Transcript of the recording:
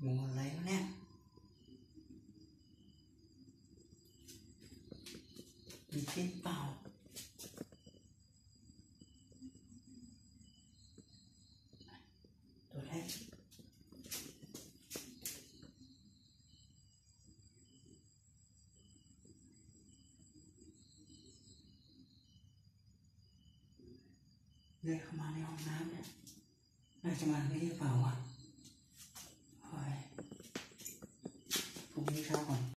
mulai nè Thank you. เดินเข้ามาในห้องน้ำเนี่ยน่าจะมาที่หรือเปล่าวะผมนี้เช้าก่อน